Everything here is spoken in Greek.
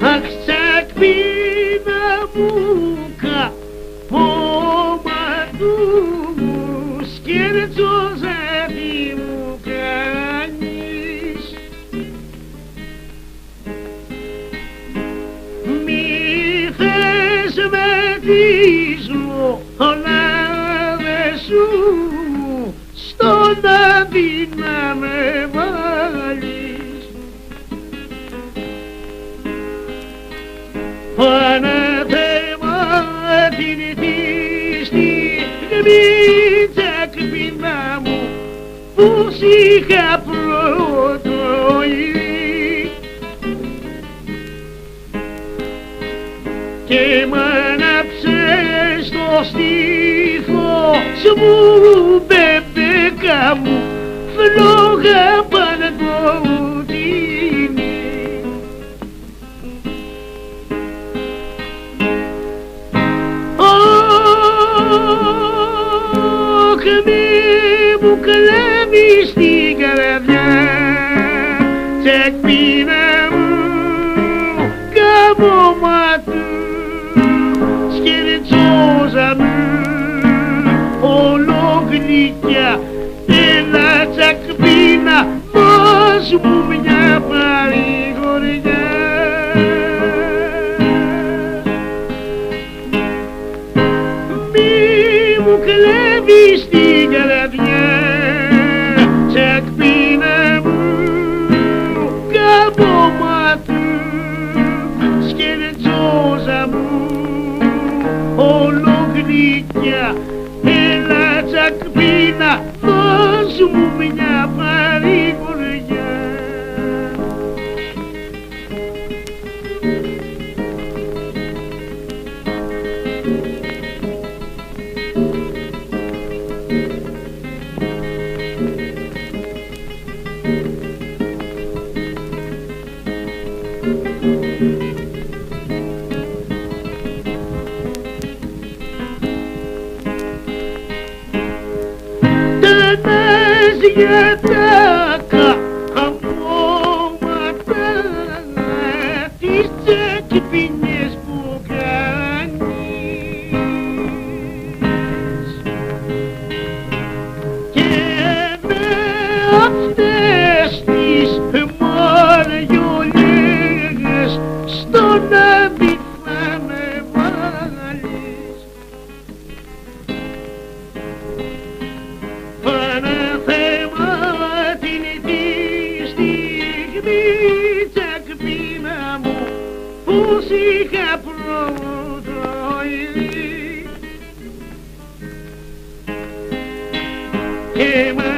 Αχ, τσακπίνα μου καπόματου με δίσμο ολάδε σου. Στον άδει να με βάλεις. Παναθέμα την τη στιγμή τσακπίνα μου. Που σ' είχα πρωτοειδή και μ' ανάψες στο στήθος μου μπεμπέκα μου φλόγα παντοτινή Ωχ, μη μου κλέβεις την καρδιά. Τσακπίνα μου μου κλέβεις την καρδιά. Τσακπίνα μου καμώματου σκερτσόζα μου. Ολογλυκιά έλα τσακπίνα Could be στον άδει θα με βάλεις Παναθέμα την τη στιγμή τσακπίνα μου που σ' είχα πρωτοειδή και μ'